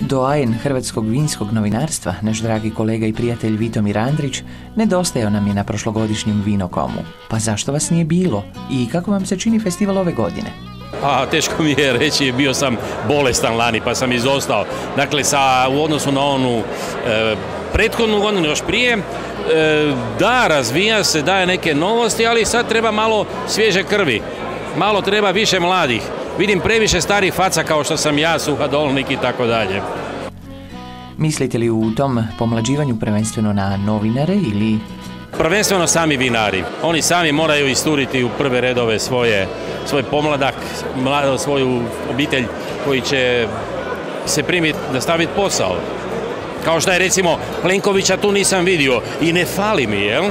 Doajen hrvatskog vinskog novinarstva, naš dragi kolega i prijatelj Vitomir Andrić, nedostajao nam je na prošlogodišnjem vinokomu. Pa zašto vas nije bilo? I kako vam se čini festival ove godine? A, teško mi je reći, bio sam bolestan lani pa sam izostao. Dakle, sa, u odnosu na onu e, prethodnu godinu još prije, e, da, razvija se, daje neke novosti, ali sad treba malo svježe krvi. Malo treba više mladih. Vidim previše starih faca kao što sam ja, suhadolnik i tako dalje. Mislite li u tom pomlađivanju prvenstveno na novinare ili... Prvenstveno sami vinari. Oni sami moraju isturiti u prve redove svoje, svoj pomladak, mlado, svoju obitelj koji će se primiti, nastaviti posao. Kao što je recimo Plenkovića tu nisam vidio i ne fali mi, jel?